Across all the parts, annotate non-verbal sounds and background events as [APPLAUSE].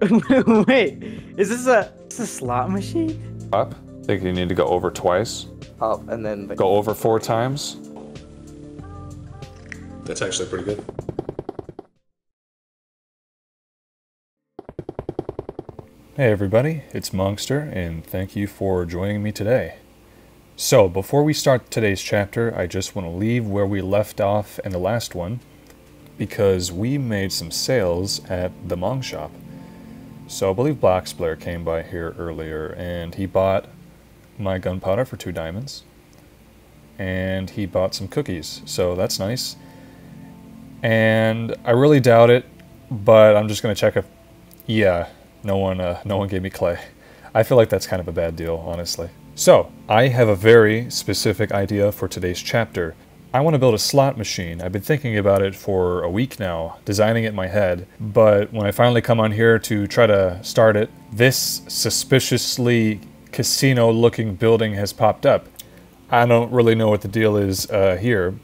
[LAUGHS] Wait, is this a, is this a slot machine? Up. I Think you need to go over twice. Up and then the Go over four times. That's actually pretty good. Hey everybody, it's Mongster, and thank you for joining me today. So, before we start today's chapter, I just want to leave where we left off in the last one, because we made some sales at the Mong shop. So, I believe Box Blair came by here earlier, and he bought my gunpowder for two diamonds, and he bought some cookies, so that's nice. And I really doubt it, but I'm just gonna check if, yeah, no one, uh, no one gave me clay. I feel like that's kind of a bad deal, honestly. So, I have a very specific idea for today's chapter. I want to build a slot machine. I've been thinking about it for a week now, designing it in my head. But when I finally come on here to try to start it, this suspiciously casino looking building has popped up. I don't really know what the deal is uh, here.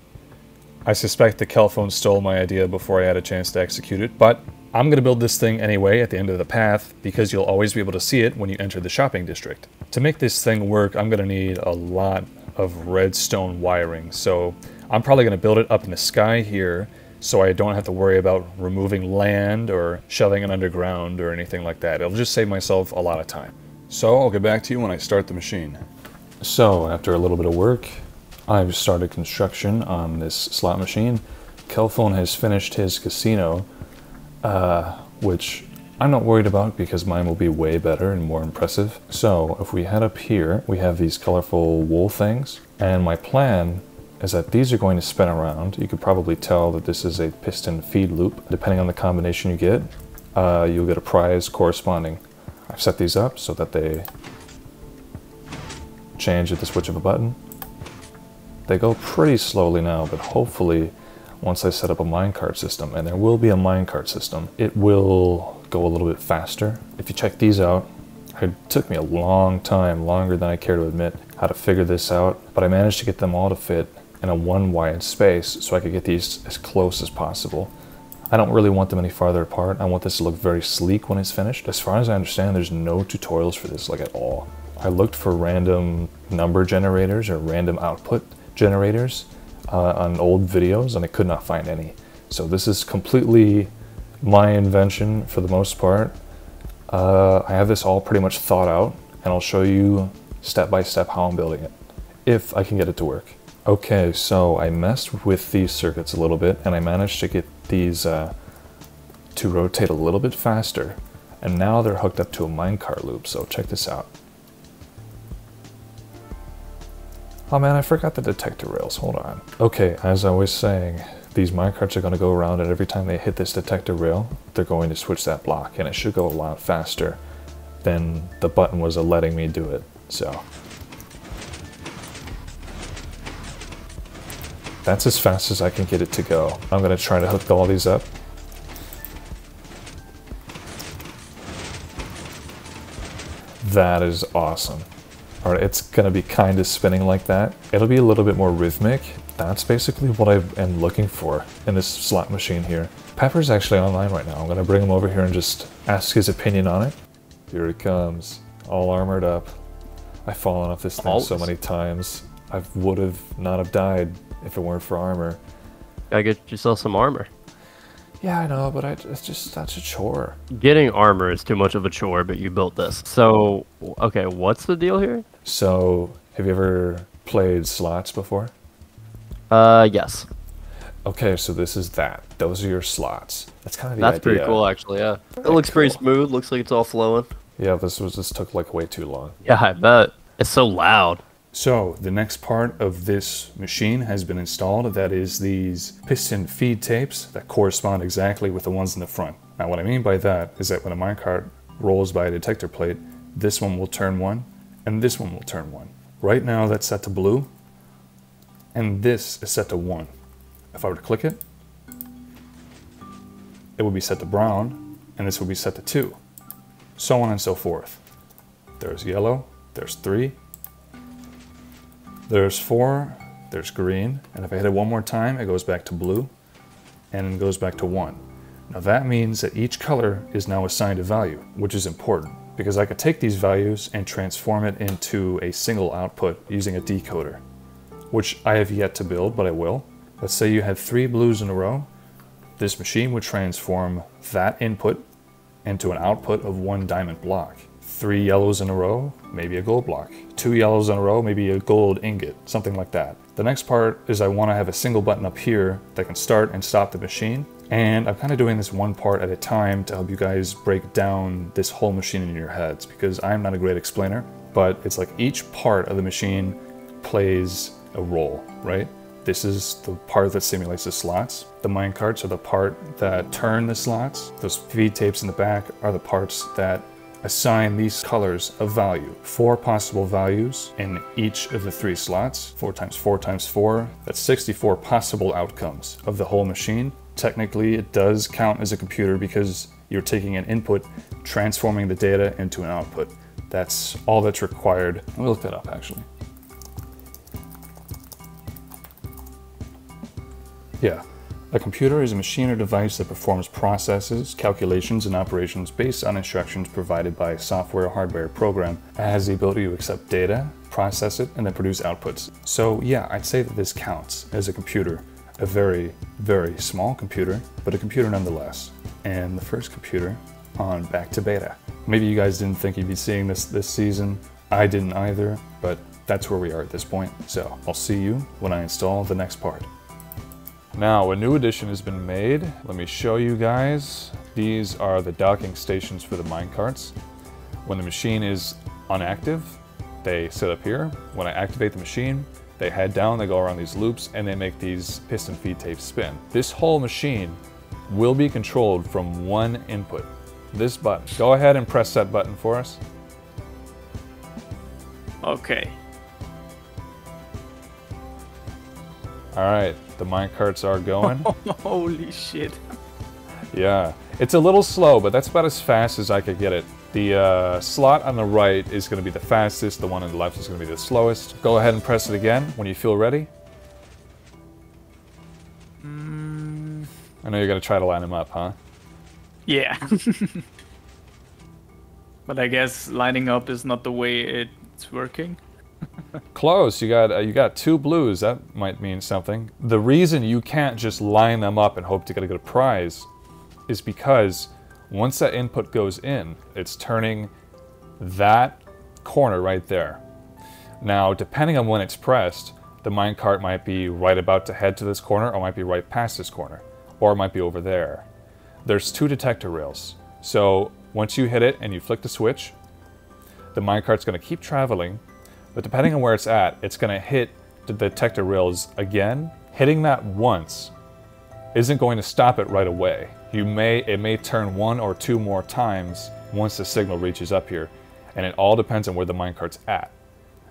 I suspect the Kellphone stole my idea before I had a chance to execute it, but I'm going to build this thing anyway at the end of the path because you'll always be able to see it when you enter the shopping district. To make this thing work, I'm going to need a lot of redstone wiring, so I'm probably going to build it up in the sky here so I don't have to worry about removing land or shoving it underground or anything like that. It'll just save myself a lot of time. So I'll get back to you when I start the machine. So after a little bit of work, I've started construction on this slot machine. Kellphone has finished his casino, uh, which I'm not worried about because mine will be way better and more impressive. So if we head up here, we have these colorful wool things. And my plan is that these are going to spin around. You could probably tell that this is a piston feed loop. Depending on the combination you get, uh, you'll get a prize corresponding. I've set these up so that they change at the switch of a button. They go pretty slowly now, but hopefully once I set up a minecart system, and there will be a minecart system, it will go a little bit faster. If you check these out, it took me a long time, longer than I care to admit, how to figure this out, but I managed to get them all to fit in a one wide space so I could get these as close as possible. I don't really want them any farther apart. I want this to look very sleek when it's finished. As far as I understand, there's no tutorials for this like at all. I looked for random number generators or random output generators uh, on old videos and I could not find any. So this is completely my invention for the most part. Uh, I have this all pretty much thought out and I'll show you step by step how I'm building it, if I can get it to work. Okay, so I messed with these circuits a little bit and I managed to get these uh, to rotate a little bit faster and now they're hooked up to a minecart loop, so check this out. Oh man, I forgot the detector rails. Hold on. Okay, as I was saying, these minecarts are going to go around and every time they hit this detector rail, they're going to switch that block and it should go a lot faster than the button was letting me do it. So that's as fast as I can get it to go. I'm going to try to hook all these up. That is awesome. All right, it's gonna be kind of spinning like that. It'll be a little bit more rhythmic. That's basically what I am looking for in this slot machine here. Pepper's actually online right now. I'm gonna bring him over here and just ask his opinion on it. Here he comes, all armored up. I've fallen off this thing Always. so many times. I would have not have died if it weren't for armor. Gotta get yourself some armor. Yeah, I know, but I, it's just such a chore. Getting armor is too much of a chore, but you built this. So, okay, what's the deal here? So, have you ever played slots before? Uh, yes. Okay, so this is that. Those are your slots. That's kind of the That's idea. pretty cool, actually, yeah. It looks pretty smooth. Looks like it's all flowing. Yeah, this was this took like way too long. Yeah, I bet. It's so loud. So the next part of this machine has been installed. That is these piston feed tapes that correspond exactly with the ones in the front. Now what I mean by that is that when a minecart rolls by a detector plate, this one will turn one and this one will turn one. Right now that's set to blue and this is set to one. If I were to click it, it would be set to brown and this would be set to two. So on and so forth. There's yellow, there's three, there's four, there's green, and if I hit it one more time, it goes back to blue, and it goes back to one. Now that means that each color is now assigned a value, which is important because I could take these values and transform it into a single output using a decoder, which I have yet to build, but I will. Let's say you had three blues in a row. This machine would transform that input into an output of one diamond block. Three yellows in a row, maybe a gold block. Two yellows in a row, maybe a gold ingot, something like that. The next part is I want to have a single button up here that can start and stop the machine. And I'm kind of doing this one part at a time to help you guys break down this whole machine in your heads because I'm not a great explainer, but it's like each part of the machine plays a role, right? This is the part that simulates the slots. The minecarts are the part that turn the slots. Those feed tapes in the back are the parts that assign these colors a value. Four possible values in each of the three slots. Four times four times four, that's 64 possible outcomes of the whole machine. Technically, it does count as a computer because you're taking an input, transforming the data into an output. That's all that's required. We'll look that up actually. Yeah, a computer is a machine or device that performs processes, calculations, and operations based on instructions provided by a software or hardware program. It has the ability to accept data, process it, and then produce outputs. So yeah, I'd say that this counts as a computer. A very, very small computer, but a computer nonetheless. And the first computer on Back to Beta. Maybe you guys didn't think you'd be seeing this this season. I didn't either, but that's where we are at this point. So I'll see you when I install the next part. Now, a new addition has been made. Let me show you guys. These are the docking stations for the minecarts. When the machine is unactive, they sit up here. When I activate the machine, they head down, they go around these loops, and they make these piston feed tapes spin. This whole machine will be controlled from one input, this button. Go ahead and press that button for us. Okay. All right, the minecarts are going. [LAUGHS] Holy shit. Yeah, it's a little slow, but that's about as fast as I could get it. The uh, slot on the right is going to be the fastest, the one on the left is going to be the slowest. Go ahead and press it again when you feel ready. Mm, I know you're going to try to line them up, huh? yeah. [LAUGHS] but I guess lining up is not the way it's working. Close. You got uh, you got two blues. That might mean something. The reason you can't just line them up and hope to get a good prize is because once that input goes in, it's turning that corner right there. Now, depending on when it's pressed, the minecart might be right about to head to this corner or might be right past this corner or it might be over there. There's two detector rails. So once you hit it and you flick the switch, the minecart's going to keep traveling but depending on where it's at, it's going to hit the detector rails again. Hitting that once isn't going to stop it right away. You may It may turn one or two more times once the signal reaches up here. And it all depends on where the minecart's at.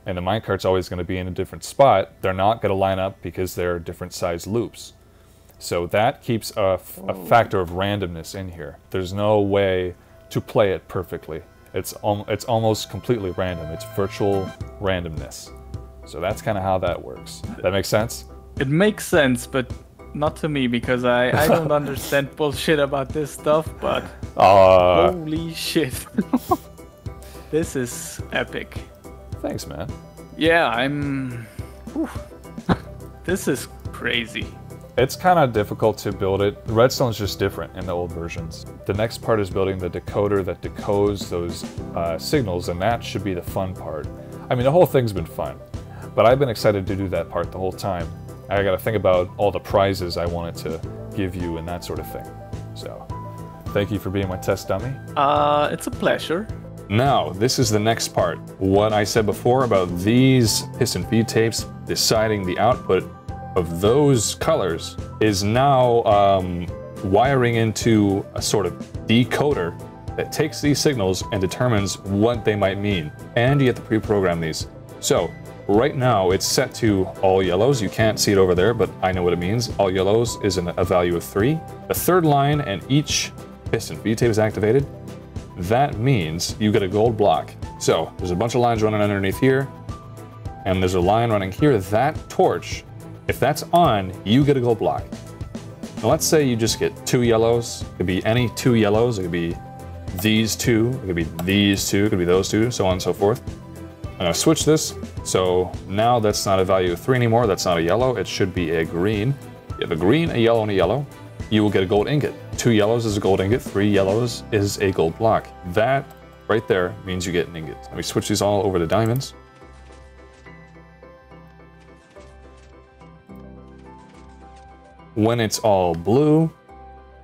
And the minecart's always going to be in a different spot. They're not going to line up because they're different size loops. So that keeps a, a factor of randomness in here. There's no way to play it perfectly. It's, al it's almost completely random. It's virtual randomness. So that's kind of how that works. That makes sense? It makes sense, but not to me because I, I don't [LAUGHS] understand bullshit about this stuff, but Uh, holy shit. [LAUGHS] this is epic. thanks, man. Yeah, I'm. this is crazy. It's kind of difficult to build it. The redstone's just different in the old versions. The next part is building the decoder that decodes those uh, signals, and that should be the fun part. I mean, the whole thing's been fun, but I've been excited to do that part the whole time. I gotta think about all the prizes I wanted to give you and that sort of thing. So, thank you for being my test dummy. Uh, it's a pleasure. Now, this is the next part. What I said before about these piston feed tapes deciding the output of those colors is now um, wiring into a sort of decoder that takes these signals and determines what they might mean. And you have to pre-program these. So right now it's set to all yellows. You can't see it over there, but I know what it means. All yellows is an, a value of three. The third line and each piston feed tape is activated. That means you get a gold block. So there's a bunch of lines running underneath here, and there's a line running here. That torch if that's on, you get a gold block. And let's say you just get two yellows. It could be any two yellows. It could be these two. It could be these two. It could be those two, so on and so forth. I'm gonna switch this. So now that's not a value of three anymore. That's not a yellow. It should be a green. You have a green, a yellow, and a yellow. You will get a gold ingot. Two yellows is a gold ingot. Three yellows is a gold block. That right there means you get an ingot. Let me switch these all over to diamonds. When it's all blue,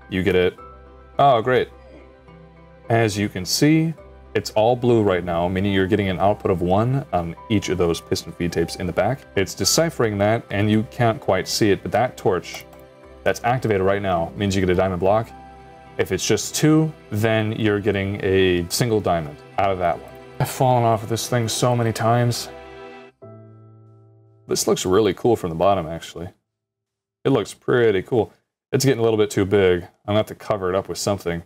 you get it. Oh, great. As you can see, it's all blue right now, meaning you're getting an output of one on each of those piston feed tapes in the back. It's deciphering that, and you can't quite see it, but that torch that's activated right now means you get a diamond block. If it's just two, then you're getting a single diamond out of that one. I've fallen off of this thing so many times. This looks really cool from the bottom, actually. It looks pretty cool. It's getting a little bit too big. I'm gonna have to cover it up with something,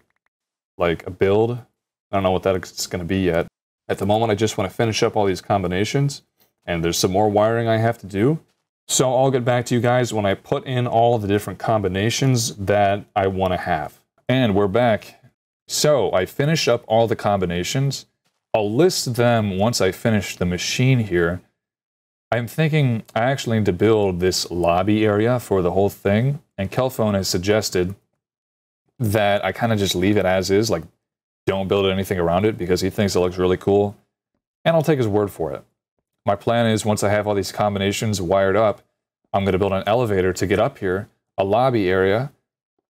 like a build. I don't know what that's gonna be yet. At the moment, I just want to finish up all these combinations, and there's some more wiring I have to do. So I'll get back to you guys when I put in all the different combinations that I want to have. And we're back. So I finish up all the combinations. I'll list them once I finish the machine here. I'm thinking I actually need to build this lobby area for the whole thing. And Kellphone has suggested that I kind of just leave it as is, like don't build anything around it because he thinks it looks really cool. And I'll take his word for it. My plan is once I have all these combinations wired up, I'm going to build an elevator to get up here, a lobby area,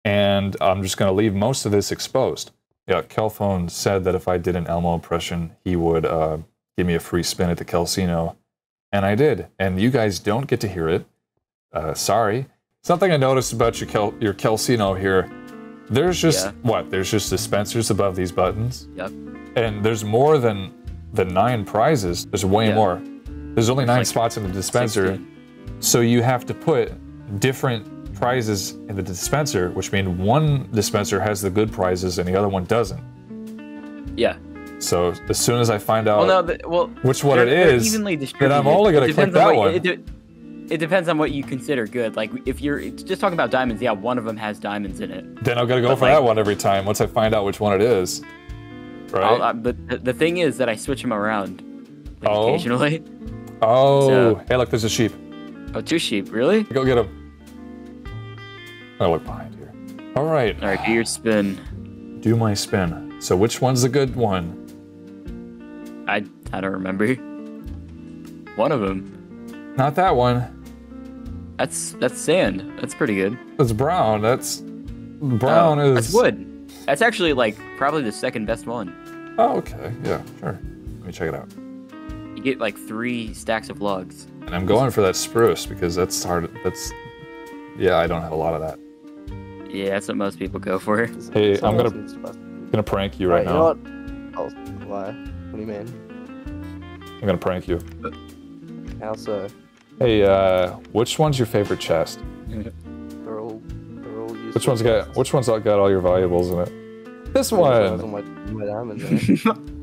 and I'm just going to leave most of this exposed. Yeah, Kellphone said that if I did an Elmo impression, he would uh, give me a free spin at the Kelsino. And I did. And you guys don't get to hear it. Uh, sorry. Something I noticed about your, Kel- your Kelsino here, there's just, Yeah. what? There's just dispensers above these buttons? Yep. And there's more than the nine prizes. There's way Yeah. more. There's only nine like spots in the dispenser. 60. So you have to put different prizes in the dispenser, which means one dispenser has the good prizes and the other one doesn't. Yeah. So as soon as I find out Well, no. Well, which one it is, then. I'm only gonna It click on that what- one. It, it depends on what you consider good. Like if you're just talking about diamonds, yeah, one of them has diamonds in it. then I'm gonna go But, for like- that one every time once I find out which one it is. Right? I'll, uh, but the, the thing is that I switch them around like, Oh. occasionally. [LAUGHS] oh, so- hey, look, there's a sheep. Oh, two sheep, really? Go get him. I look behind here. All right, All right, do your spin. do my spin. So which one's the good one? I I don't remember. One of them. Not that one. That's that's sand. That's pretty good. That's brown. That's brown Oh, is That's wood. That's actually like probably the second best one. Oh, okay. Yeah, sure. Let me check it out. You get like three stacks of logs. And I'm going for that spruce because that's hard. That's yeah. I don't have a lot of that. Yeah, that's what most people go for. Hey, I'm gonna- else needs gonna prank you right Wait, now. You know what? Oh, why? What do you mean? I'm gonna prank you. How so? Hey, uh, which one's your favorite chest? [LAUGHS] They're all, they're all useful. Which one's got which one's got all your valuables in it? This one. [LAUGHS]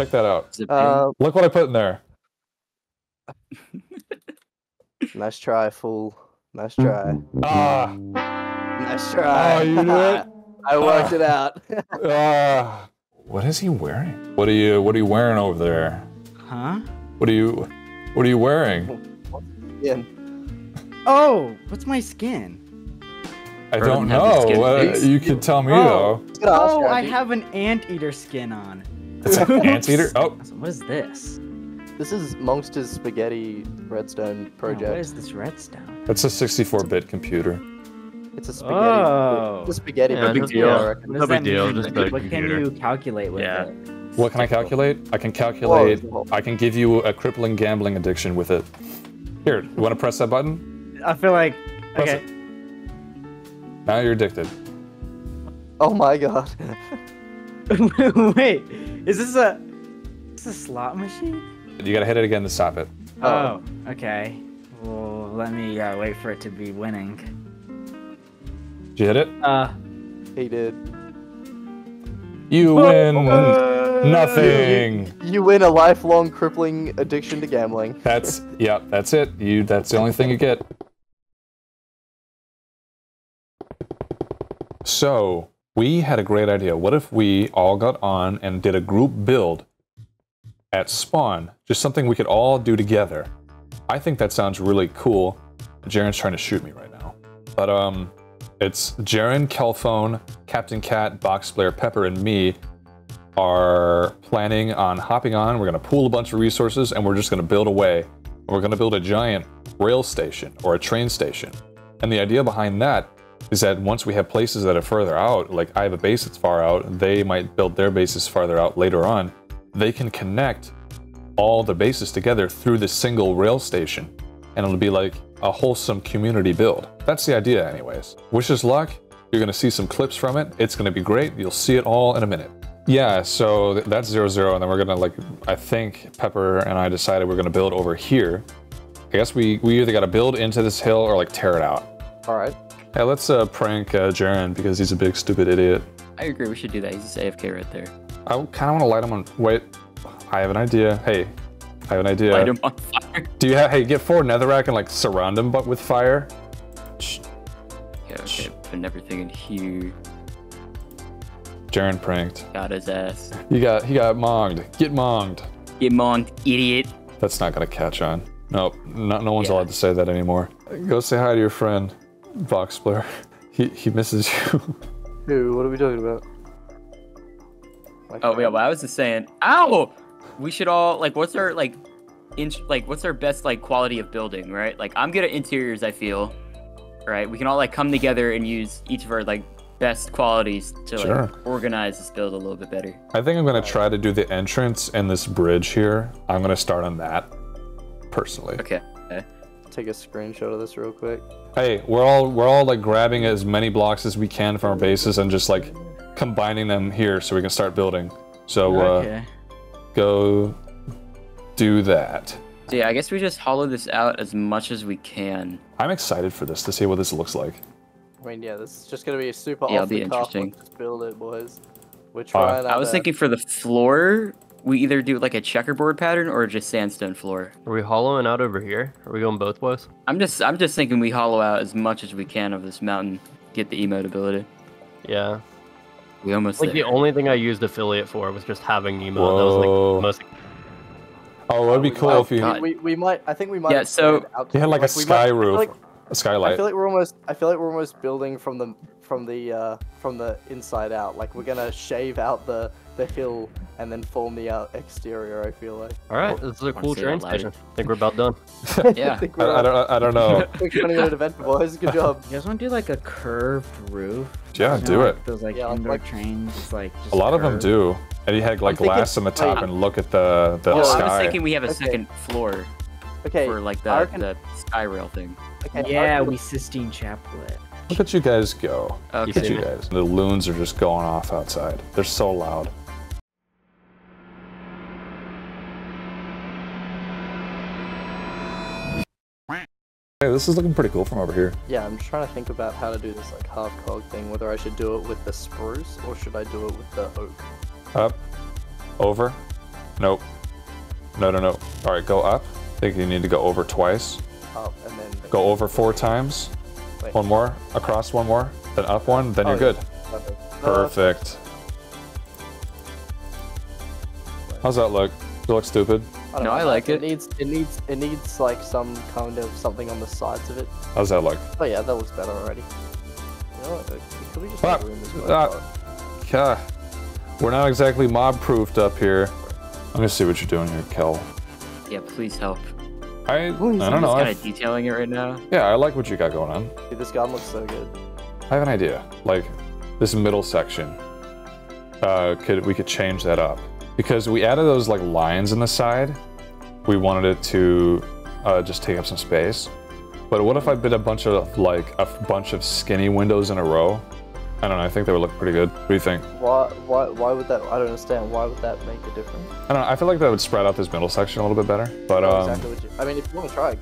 Check that out. Is it big? Uh, Look what I put in there. [LAUGHS] nice try, fool. Nice try. Ah, Nice try. Oh, you did it? [LAUGHS] I worked it out. [LAUGHS] ah. What is he wearing? What are you What are you wearing over there? Huh? What are you What are you wearing? yeah. Oh, what's my skin? I don't doesn't have the know. skin Uh, you can tell me Oh. It's Oh, I have an anteater skin on. It's an anteater. Oh, What is this? This is Mongster's Spaghetti Redstone Oh, project. what is this redstone? it's a 64-bit computer. It's a spaghetti. Oh. It's a spaghetti. Yeah, no big computer, deal. I. What No big deal, just Like, a what can you calculate with Yeah. it? What can I calculate? I can calculate. I can give you a crippling gambling addiction with it. Here, you want to press that button? I feel like. Press Okay. Now you're addicted. Oh my god. [LAUGHS] [LAUGHS] Wait, is this a? Is this a slot machine? You gotta hit it again to stop it. Oh, okay. Well, let me uh, wait for it to be winning. Did you hit it? Uh, He did. You win nothing. You win a lifelong crippling addiction to gambling. That's yeah, that's it. You that's the only thing you get. So we had a great idea. What if we all got on and did a group build at spawn? Just something we could all do together. I think that sounds really cool. Jaron's trying to shoot me right now. But um it's Jaren, Kelphone, Captain Cat, Box Blair Pepper, and me are planning on hopping on. We're going to pool a bunch of resources and we're just going to build away. We're going to build a giant rail station or a train station. And the idea behind that is that once we have places that are further out, like I have a base that's far out, they might build their bases farther out later on. They can connect all the bases together through this single rail station. And it'll be like a wholesome community build. That's the idea, anyways. Wish us luck. You're to see some clips from it. It's to be great. You'll see it all in a minute. Yeah, so th- that's zero zero, and then we're gonna like. I think Pepper and I decided we're gonna build over here. I guess we we either got to build into this hill or like tear it out. All right. Hey, let's uh, prank uh, Jaron because he's a big stupid idiot. I agree. We should do that. He's just AFK right there. I kind of want to light him on. Wait, I have an idea. Hey, I have an idea. Light him on fire. Do you have? Hey, get forward Netherrack and like surround him, but with fire. Yeah, okay. Putting everything in here. Jaron pranked. Got his ass. You got he got monged. Get monged. Get monged, idiot. That's not gonna catch on. Nope, no, no one's Yeah. allowed to say that anymore. Go say hi to your friend, Box Blair. [LAUGHS] He he misses you. [LAUGHS] Dude, what are we talking about? Like, Oh yeah, well I was just saying. Ow! We should all like. What's our like, inch like what's our best like quality of building, right? Like I'm good at interiors. I feel. Right. We can all like come together and use each of our like best qualities to like organize this build a little bit better. I think I'm gonna try to do the entrance and this bridge here. I'm gonna start on that, personally. Okay. okay. Take a screenshot of this real quick. Hey, we're all we're all like grabbing as many blocks as we can from our bases and just like combining them here so we can start building. So uh, okay. go do that. So yeah, I guess we just hollow this out as much as we can. I'm excited for this to see what this looks like. I mean, yeah, this is just gonna be a super Yeah, it'll off be the cuff. interesting. Let's just build it, boys. We're trying. I was our thinking for the floor, we either do like a checkerboard pattern or just sandstone floor. Are we hollowing out over here? Are we going both ways? I'm just I'm just thinking we hollow out as much as we can of this mountain, get the emote ability. Yeah. We almost Like the only thing I used affiliate for was just having Nemo. That was like the most. Oh, it'd be we cool might- if you God. We, we might. I think we might. Yeah, so- expand out you had like a we sky might- I roof, like- a I skylight. feel like we're almost. I feel like we're almost building from the from the uh, from the inside out. Like we're gonna shave out the the hill and then form the out exterior. I feel like. All right, this is a cool say train station. I think we're about done. [LAUGHS] Yeah. I, I, I don't I don't know. We're turning it an event, boys. Good job. You guys want to do like a curved roof? Yeah, You know, do like it. Those like Yeah, indoor like- trains, just like just A lot of them do. And you had like thinking- glass on the top wait. and look at the the Oh, I was sky. thinking we have a Okay. second floor Okay. for like the, reckon- the sky rail thing. okay Yeah, reckon- we Sistine Chapel. Look at you guys go. Look at you guys. The loons are just going off outside. They're so loud. This is looking pretty cool from over here. Yeah, I'm just trying to think about how to do this like half cog thing. Whether I should do it with the spruce or should I do it with the oak? Up. Over. Nope. No, no, no. All right, go up. I think you need to go over twice. Up and then Go over four times. Wait. One more. Across one more. Then up one. Then Oh, you're yeah. good. Perfect. Perfect. How's that look? You look stupid? I don't No, know, I like it. It needs it needs it needs like some kind of something on the sides of it. How's that look? Oh yeah, that looks better already. You know what? Could we just Ah, make room as ah. well? Yeah. We're not exactly mob proofed up here. I'm gonna see what you're doing here, Kel. Yeah, please help. I, I Ooh, he's don't I'm know. just kind I, of detailing it right now. yeah, I like what you got going on. Dude, this garden looks so good. I have an idea. Like this middle section. Uh, could we could change that up because we added those like lines in the side. We wanted it to uh, just take up some space. But what if I did a bunch of like a bunch of skinny windows in a row? I don't know. I think they would look pretty good. What do you think? Why why why would that? I don't understand. Why would that make a difference? I don't know. I feel like that would spread out this middle section a little bit better. But um, exactly what you, I mean, if you want to try.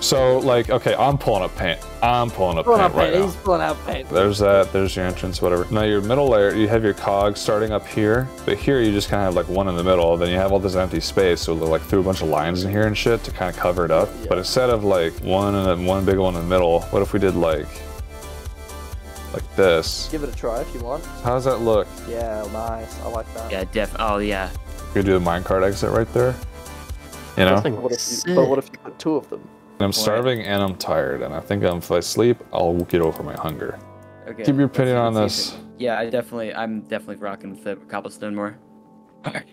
So, like, okay, I'm pulling up paint. I'm pulling up Pulling paint out right paint. now. He's pulling out paint. There's that. There's your entrance, whatever. Now your middle layer, you have your cogs starting up here, but here you just kind of have like one in the middle. Then you have all this empty space, so they like threw a bunch of lines in here and shit to kind of cover it up. But instead of like one and then one big one in the middle, what if we did like like this? Give it a try if you want. How does that look? Yeah, nice. I like that. Yeah, def. Oh yeah. You could do a minecart exit right there. You know, This thing What if you, but what if you put two of them? I'm starving and I'm tired, and I think if I sleep, I'll get over my hunger. Okay. Keep your opinion on this. Yeah, I definitely. I'm definitely rocking with the cobblestone more. [LAUGHS] All right.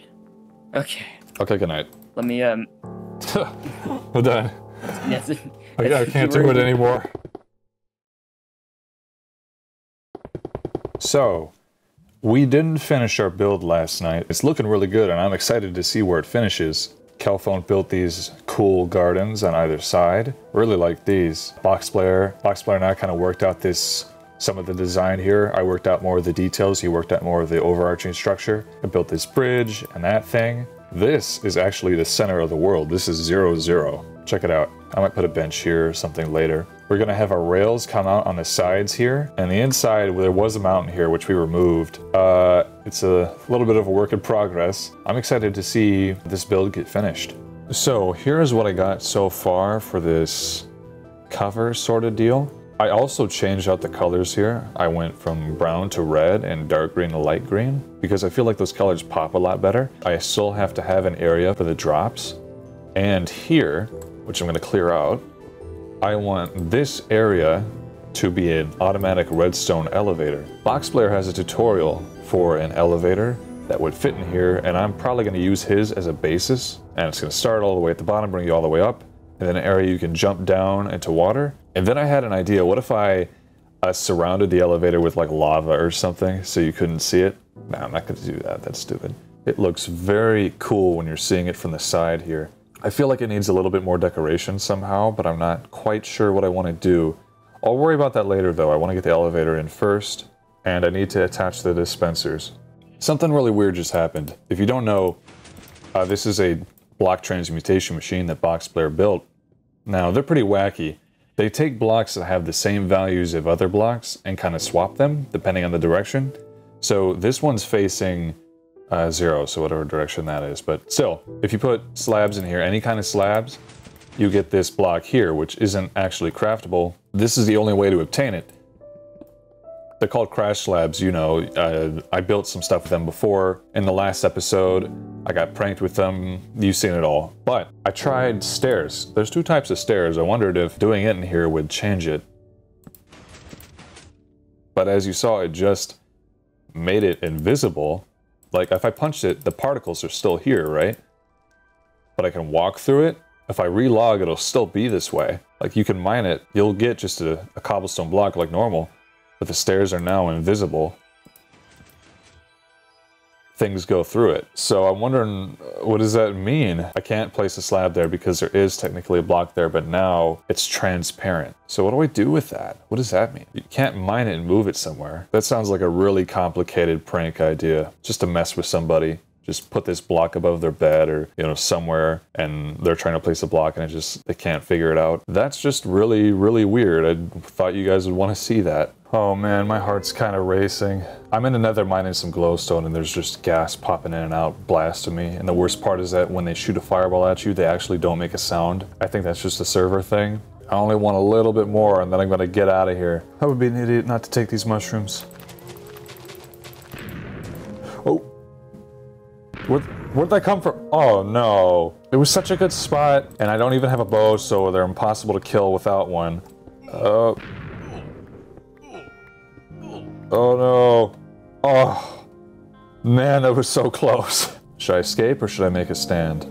Okay. Okay, good night. Let me um. [LAUGHS] We're done. [LAUGHS] Yes. I, I can't do it anymore. So, we didn't finish our build last night. It's looking really good, and I'm excited to see where it finishes. Kellphone built these cool gardens on either side. Really like these. Box Blair, Box Blair and I kind of worked out this some of the design here. I worked out more of the details. He worked out more of the overarching structure. I built this bridge and that thing. This is actually the center of the world. This is zero zero. Check it out. I might put a bench here or something later. We're gonna have our rails come out on the sides here, and the inside there was a mountain here which we removed. Uh, it's a little bit of a work in progress. I'm excited to see this build get finished. So here's what I got so far for this cover sort of deal. I also changed out the colors here. I went from brown to red and dark green to light green because I feel like those colors pop a lot better. I still have to have an area for the drops. And here, which I'm gonna clear out, I want this area to be an automatic redstone elevator. Box Blair has a tutorial for an elevator that would fit in here, and I'm probably going to use his as a basis. And it's going to start all the way at the bottom, bring you all the way up, and then an area you can jump down into water. And then I had an idea. What if I uh, surrounded the elevator with like lava or something so you couldn't see it? No, I'm not going to do that. That's stupid. It looks very cool when you're seeing it from the side here. I feel like it needs a little bit more decoration somehow, but I'm not quite sure what I want to do. I'll worry about that later though. I want to get the elevator in first, and I need to attach the dispensers. Something really weird just happened. If you don't know, uh, this is a block transmutation machine that Box Boxplayer built. Now, they're pretty wacky. They take blocks that have the same values of other blocks and kind of swap them depending on the direction. So this one's facing uh, zero, so whatever direction that is. But still, if you put slabs in here, any kind of slabs, you get this block here, which isn't actually craftable. This is the only way to obtain it. They're called crash slabs, you know. Uh, I built some stuff with them before. In the last episode, I got pranked with them. You've seen it all. But I tried stairs. There's two types of stairs. I wondered if doing it in here would change it. But as you saw, it just made it invisible. Like, if I punched it, the particles are still here, right? But I can walk through it. If I relog, it'll still be this way. Like, you can mine it. You'll get just a, a cobblestone block like normal but the stairs are now invisible. Things go through it. So I'm wondering, what does that mean? I can't place a slab there because there is technically a block there, but now it's transparent. So what do I do with that? What does that mean? You can't mine it and move it somewhere. That sounds like a really complicated prank idea, just to mess with somebody just put this block above their bed or you know somewhere and they're trying to place a block and it just they can't figure it out. That's just really really weird. I thought you guys would want to see that. Oh man my heart's kind of racing. I'm in another mining some glowstone and there's just ghast popping in and out blasting me. And the worst part is that when they shoot a fireball at you they actually don't make a sound. I think that's just a server thing. I only want a little bit more and then i'm gonna get out of here. I would be an idiot not to take these mushrooms where, where'd that come from? Oh no. It was such a good spot, and I don't even have a bow, so they're impossible to kill without one. Uh, oh no. Oh. Man, that was so close. [LAUGHS] Should I escape or should I make a stand?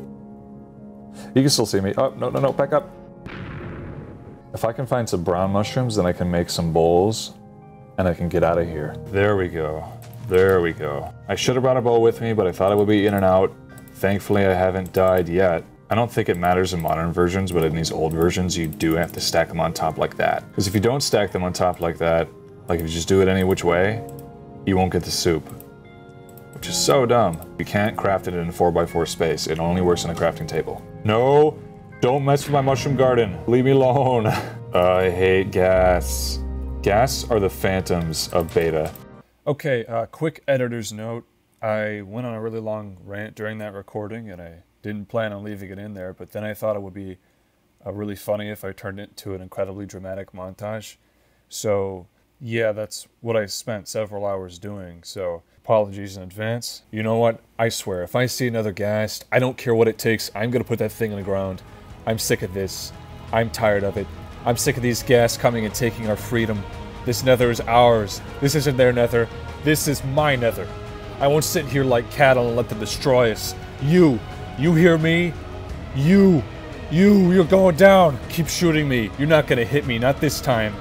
You can still see me. Oh, no, no, no, back up. If I can find some brown mushrooms, then I can make some bowls, and I can get out of here. There we go. There we go. I should have brought a bow with me, but I thought it would be in and out. Thankfully, I haven't died yet. I don't think it matters in modern versions, but in these old versions, you do have to stack them on top like that. Because if you don't stack them on top like that, like if you just do it any which way, you won't get the soup. Which is so dumb. You can't craft it in a 4x4 space. It only works on a crafting table. No! Don't mess with my mushroom garden. Leave me alone. [LAUGHS] I hate ghast. Ghast are the phantoms of beta. Okay, uh, quick editor's note. I went on a really long rant during that recording, and I didn't plan on leaving it in there, but then I thought it would be uh, really funny if I turned it into an incredibly dramatic montage. So, yeah, that's what I spent several hours doing, so apologies in advance. You know what? I swear, if I see another ghast, I don't care what it takes, I'm gonna put that thing in the ground. I'm sick of this. I'm tired of it. I'm sick of these ghast coming and taking our freedom. This nether is ours. This isn't their nether. This is my nether. I won't sit here like cattle and let them destroy us. You, you hear me? You, you, you're going down. Keep shooting me. You're not gonna hit me, not this time.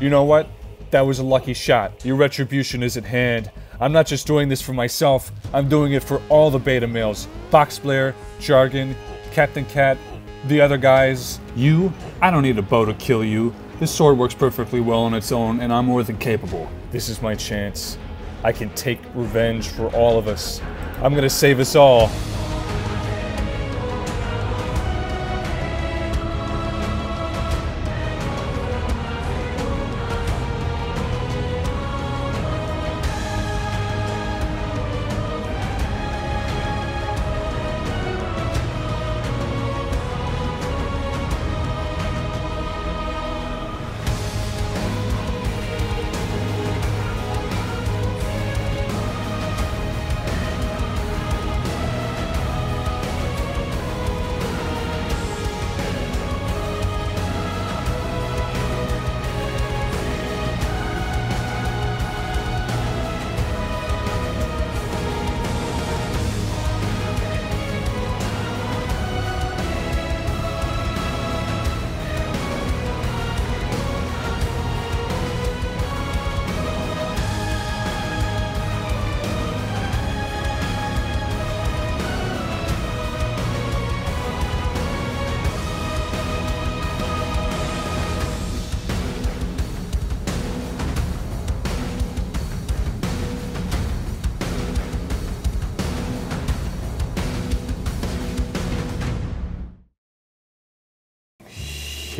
You know what? That was a lucky shot. Your retribution is at hand. I'm not just doing this for myself, I'm doing it for all the beta males. Box Blair, Jaron, Captain Cat, the other guys. You? I don't need a bow to kill you. This sword works perfectly well on its own, and I'm more than capable. This is my chance. I can take revenge for all of us. I'm gonna save us all.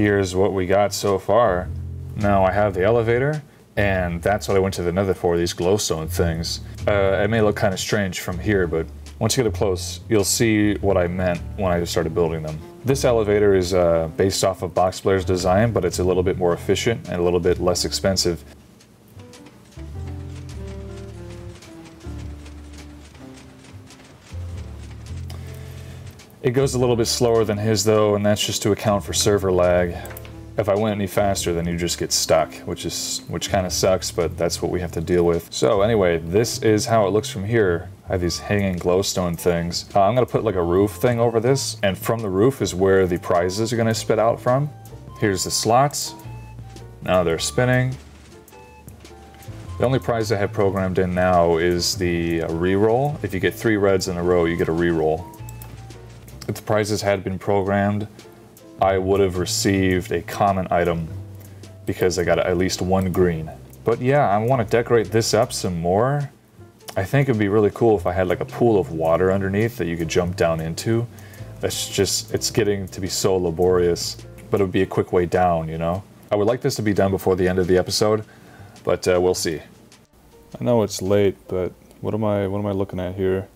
Here's what we got so far. Now I have the elevator, and that's what I went to the nether for, these glowstone things. Uh, it may look kind of strange from here, but once you get up close, you'll see what I meant when I started building them. This elevator is uh, based off of Box Blair's design, but it's a little bit more efficient and a little bit less expensive. It goes a little bit slower than his though, and that's just to account for server lag. If I went any faster, then you just get stuck, which is which kind of sucks, but that's what we have to deal with. So anyway, this is how it looks from here. I have these hanging glowstone things. Uh, I'm gonna put like a roof thing over this, and from the roof is where the prizes are gonna spit out from. Here's the slots. Now they're spinning. The only prize I have programmed in now is the uh, reroll. If you get three reds in a row, you get a reroll. If the prizes had been programmed, I would have received a common item because I got at least one green. But yeah, I want to decorate this up some more. I think it'd be really cool if I had like a pool of water underneath that you could jump down into. That's just, it's getting to be so laborious, but it would be a quick way down, you know? I would like this to be done before the end of the episode, but uh, we'll see. I know it's late, but what am I, what am I looking at here?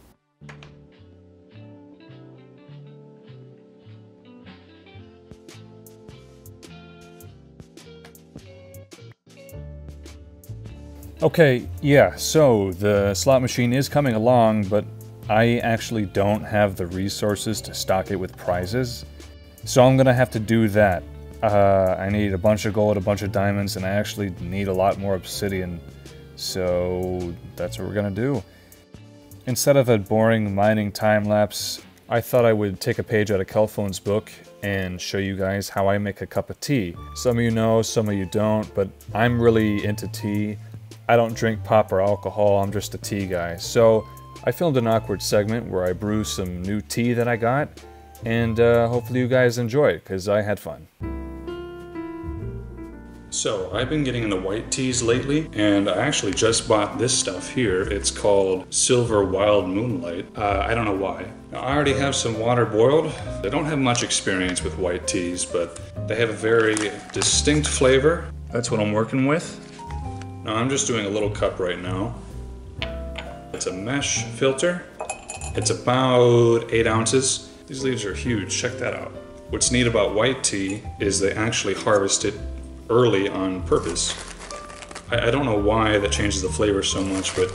Okay, yeah, so the slot machine is coming along, but I actually don't have the resources to stock it with prizes. So I'm gonna have to do that. Uh, I need a bunch of gold, a bunch of diamonds, and I actually need a lot more obsidian. So that's what we're gonna do. Instead of a boring mining time lapse, I thought I would take a page out of Kellphone's book and show you guys how I make a cup of tea. Some of you know, some of you don't, but I'm really into tea. I don't drink pop or alcohol, I'm just a tea guy. So I filmed an awkward segment where I brew some new tea that I got, and uh, hopefully you guys enjoy it, because I had fun. So, I've been getting into white teas lately, and I actually just bought this stuff here. It's called Silver Wild Moonlight. Uh, I don't know why. Now, I already have some water boiled. I don't have much experience with white teas, but they have a very distinct flavor. That's what I'm working with. Now, I'm just doing a little cup right now. It's a mesh filter. It's about eight ounces. These leaves are huge. Check that out. What's neat about white tea is they actually harvest it early on purpose. I, I don't know why that changes the flavor so much, but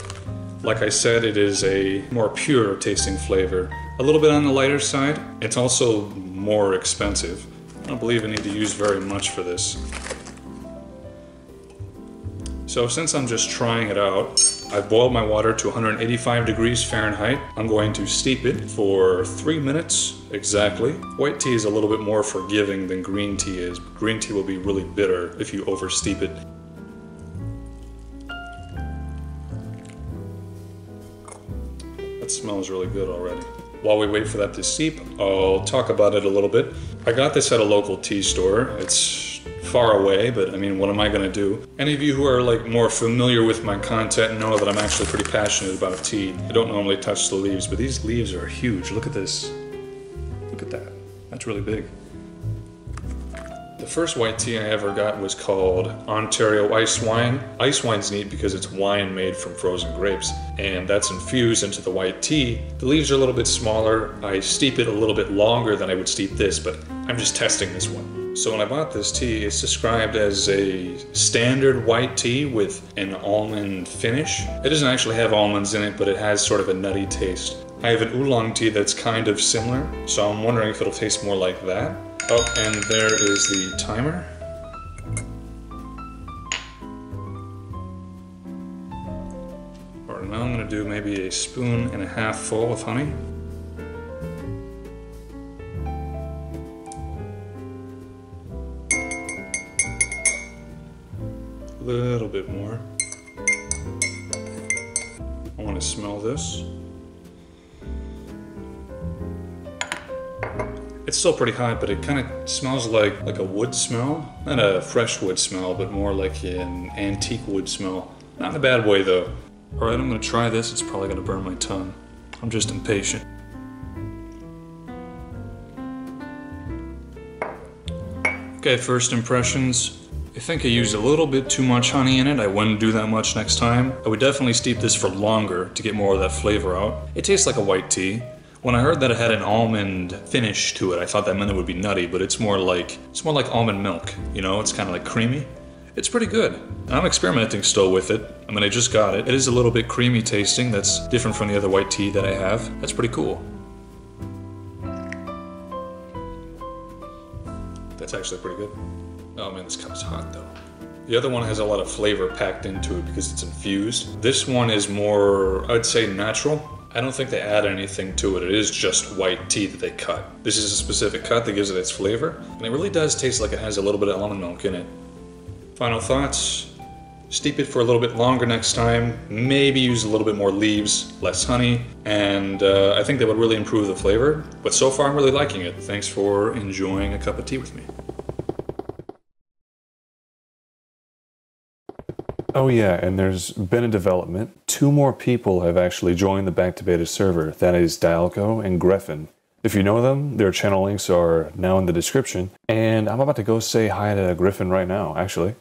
like I said, it is a more pure tasting flavor. A little bit on the lighter side. It's also more expensive. I don't believe I need to use very much for this. So since I'm just trying it out, I've boiled my water to 185 degrees Fahrenheit. I'm going to steep it for three minutes exactly. White tea is a little bit more forgiving than green tea is. Green tea will be really bitter if you oversteep it. That smells really good already. While we wait for that to steep, I'll talk about it a little bit. I got this at a local tea store. It's far away, but I mean, what am I going to do? Any of you who are like more familiar with my content know that I'm actually pretty passionate about tea. I don't normally touch the leaves, but these leaves are huge. Look at this. Look at that. That's really big. The first white tea I ever got was called Ontario Ice Wine. Ice wine's neat because it's wine made from frozen grapes, and that's infused into the white tea. The leaves are a little bit smaller. I steep it a little bit longer than I would steep this, but I'm just testing this one. So when I bought this tea, it's described as a standard white tea with an almond finish. It doesn't actually have almonds in it, but it has sort of a nutty taste. I have an oolong tea that's kind of similar, so I'm wondering if it'll taste more like that. Oh, and there is the timer. Alright, now I'm gonna do maybe a spoon and a half full of honey. A little bit more. I want to smell this. It's still pretty hot, but it kind of smells like like a wood smell. Not a fresh wood smell, but more like an antique wood smell. Not in a bad way though. All right, I'm gonna try this. It's probably gonna burn my tongue. I'm just impatient. Okay, first impressions. I think I used a little bit too much honey in it. I wouldn't do that much next time. I would definitely steep this for longer to get more of that flavor out. It tastes like a white tea. When I heard that it had an almond finish to it, I thought that meant it would be nutty, but it's more like it's more like almond milk. You know, it's kind of like creamy. It's pretty good. I'm experimenting still with it. I mean, I just got it. It is a little bit creamy tasting. That's different from the other white tea that I have. That's pretty cool. That's actually pretty good. Oh man, this cup's hot though. The other one has a lot of flavor packed into it because it's infused. This one is more, I'd say, natural. I don't think they add anything to it. It is just white tea that they cut. This is a specific cut that gives it its flavor, and it really does taste like it has a little bit of almond milk in it. Final thoughts. Steep it for a little bit longer next time. Maybe use a little bit more leaves, less honey, and uh, I think that would really improve the flavor. But so far, I'm really liking it. Thanks for enjoying a cup of tea with me. Oh yeah, and there's been a development. Two more people have actually joined the Back to Beta server. That is Dialko and Greffen. If you know them, their channel links are now in the description. And I'm about to go say hi to Griffin right now, actually.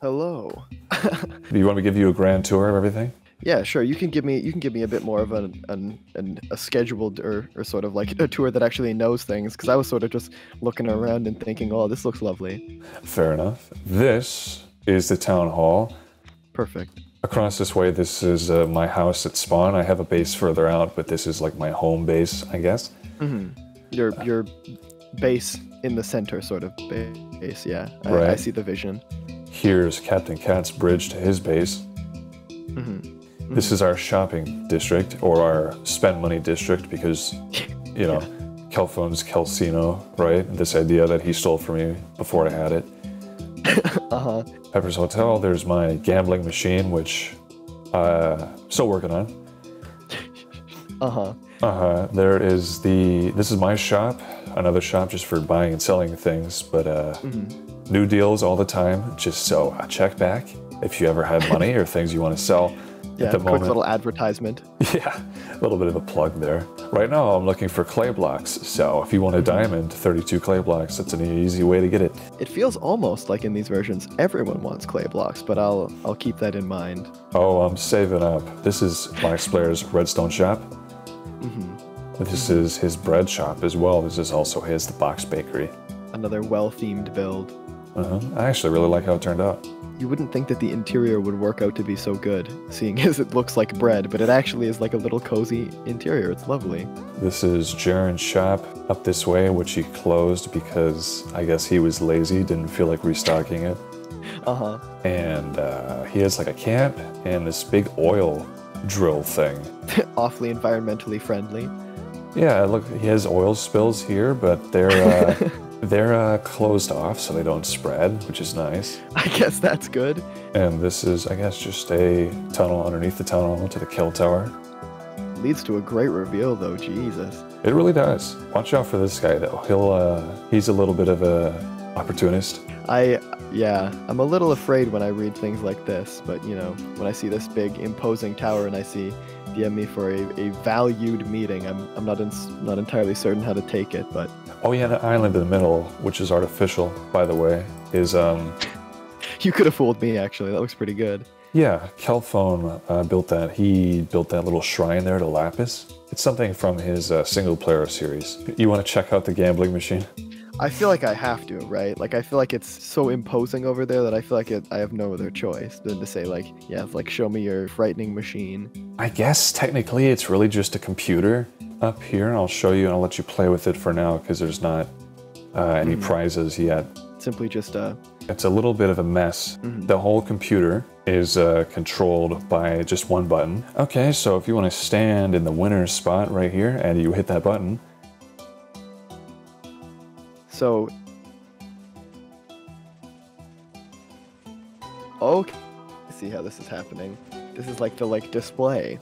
Hello. Do you want me to give you a grand tour of everything? Yeah, sure. You can give me you can give me a bit more of an, an, an a scheduled or, or sort of like a tour that actually knows things because I was sort of just looking around and thinking, oh, this looks lovely. Fair enough. This is the town hall. Perfect. Across this way, this is uh, my house at spawn. I have a base further out, but this is like my home base, I guess. Mm-hmm. Your uh. your base in the center, sort of ba- base. Yeah, I, I see the vision. Here's Captain Cat's bridge to his base. Mm-hmm. This is our shopping district, or our spend money district, because, you know, Kellphone's Kelsino, right? This idea that he stole from me before I had it. [LAUGHS] Uh huh. Pepper's Hotel, there's my gambling machine, which i uh, still working on. Uh huh. Uh-huh. There is the this is my shop, another shop just for buying and selling things, but uh new deals all the time. Just so uh, check back if you ever have money or things you want to sell. Yeah, at the quick moment. little advertisement. [LAUGHS] Yeah, a little bit of a plug there. Right now, I'm looking for clay blocks. So if you want a diamond, 32 clay blocks, that's an easy way to get it. It feels almost like in these versions everyone wants clay blocks, but I'll I'll keep that in mind. Oh, I'm saving up. This is Box Blair's Redstone shop. This is his bread shop as well. This is also his, the Box Bakery. Another well-themed build. Uh-huh. I actually really like how it turned out. You wouldn't think that the interior would work out to be so good, seeing [LAUGHS] as it looks like bread, but it actually is like a little cozy interior. It's lovely. This is Jaron's shop up this way, which he closed because I guess he was lazy, didn't feel like restocking it. Uh-huh. And uh, he has like a camp and this big oil drill thing. [LAUGHS] Awfully environmentally friendly. Yeah, look, he has oil spills here, but they're uh, [LAUGHS] they're uh, closed off so they don't spread, which is nice. [LAUGHS] I guess that's good. And this is, I guess, just a tunnel underneath the tunnel to the kill tower. Leads to a great reveal though, Jesus. It really does. Watch out for this guy though. He'll uh, he's a little bit of a opportunist. I yeah, I'm a little afraid when I read things like this, but you know, when I see this big imposing tower and I see DM me for a, a valued meeting, I'm I'm not in, not entirely certain how to take it, but Oh yeah, the island in the middle, which is artificial, by the way, is um you could have fooled me actually. That looks pretty good. yeah, Kellphone uh, built that. He built that little shrine there to Lapis. It's something from his uh, single player series. You want to check out the gambling machine? I feel like I have to, right? Like I feel like it's so imposing over there that I feel like it, I have no other choice than to say like, yeah, like show me your frightening machine. I guess technically it's really just a computer up here, and I'll show you and I'll let you play with it for now because there's not uh, any prizes yet. Simply just uh It's a little bit of a mess. The whole computer is uh, controlled by just one button. Okay, so if you want to stand in the winner's spot right here and you hit that button, so Okay. I see how this is happening. This is like the like display.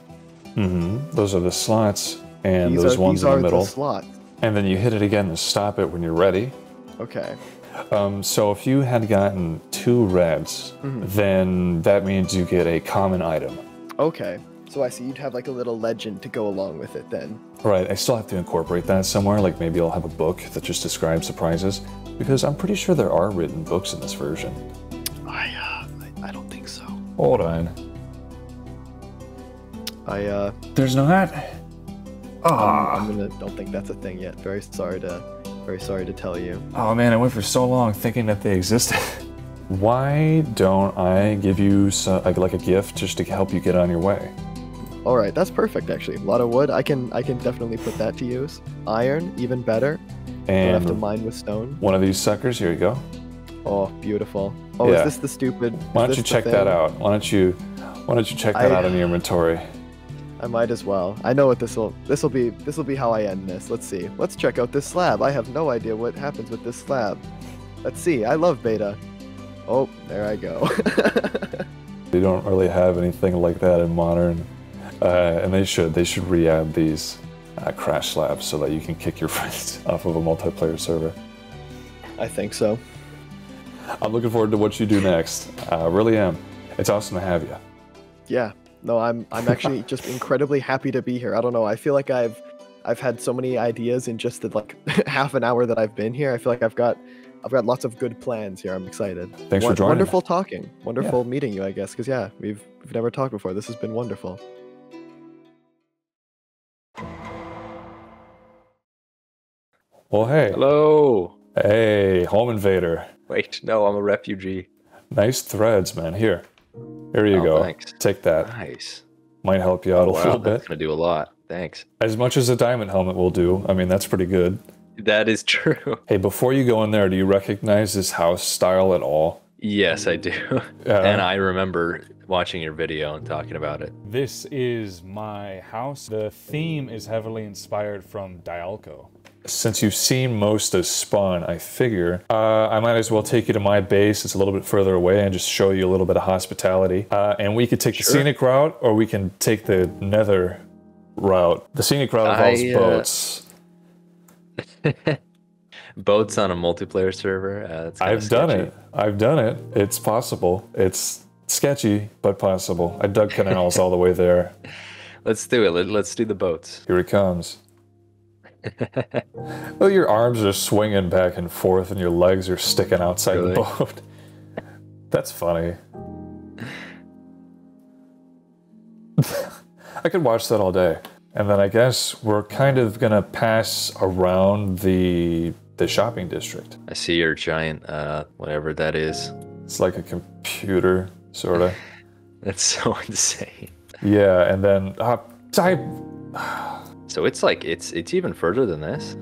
Mm-hmm. those are the slots and these those are, ones in the are middle. the slots. and then you hit it again to stop it when you're ready. Okay. Um, so if you had gotten two reds, then that means you get a common item. Okay. So I see you'd have like a little legend to go along with it then. Right, I still have to incorporate that somewhere. Like maybe I'll have a book that just describes surprises, because I'm pretty sure there are written books in this version. I uh I, I don't think so. Hold on. I uh There's not. Ah. I'm gonna don't think that's a thing yet. Very sorry to very sorry to tell you. Oh man, I went for so long thinking that they existed. [LAUGHS] Why don't I give you so, like, like a gift just to help you get on your way? All right, that's perfect actually. A lot of wood. I can I can definitely put that to use. Iron, even better. And Don't have to mine with stone. one of these suckers, here you go. Oh, beautiful. Oh, Yeah. is this the stupid? Why don't you check that out? Why don't you, why don't you check that I- out in your inventory? I might as well. I know what this will. This will be. This will be how I end this. Let's see. Let's check out this slab. I have no idea what happens with this slab. Let's see. I love beta. Oh, there I go. [LAUGHS] They don't really have anything like that in modern, uh, and they should. They should re-add these uh, crash labs so that you can kick your [LAUGHS] friends off of a multiplayer server. I think so. I'm looking forward to what you do next. I really am. It's awesome to have you. Yeah. No, I'm. I'm actually [LAUGHS] just incredibly happy to be here. I don't know. I feel like I've. I've had so many ideas in just the like [LAUGHS] half an hour that I've been here. I feel like I've got. I've got lots of good plans here. I'm excited. Thanks for joining. Wonderful talking. Wonderful meeting you, I guess. Because yeah, we've we've never talked before. This has been wonderful. Well, hey, Hello. hey, home invader. Wait, no, I'm a refugee. Nice threads, man. Here, here you Oh, go. thanks. Take that. Nice. Might help you out a Wow, little that's gonna do a lot. Thanks. As much as a diamond helmet will do. I mean, that's pretty good. That is [LAUGHS] true. Hey, before you go in there, do you recognize this house style at all? Yes, I do. Yeah. and I remember watching your video and talking about it. This is my house. The theme is heavily inspired from Dialko. Since you've seen most of Spawn, I figure uh, I might as well take you to my base. It's a little bit further away and just show you a little bit of hospitality. Uh, and we could take the scenic route, or we can take the nether route. The scenic route involves I, uh, boats. [LAUGHS] Boats on a multiplayer server. Uh, that's I've done it. I've done it. It's possible. It's sketchy, but possible. I dug canals all the way there. [LAUGHS] Let's do it. Let, let's do the boats. Here he comes. [LAUGHS] oh, your arms are swinging back and forth, and your legs are sticking outside Really? the boat. That's funny. I could watch that all day. And then I guess we're kind of gonna pass around the the shopping district. I see your giant, uh, whatever that is. It's like a computer, sort of. [LAUGHS] That's so [LAUGHS] insane. yeah, and then uh, I, So it's like it's it's even further than this.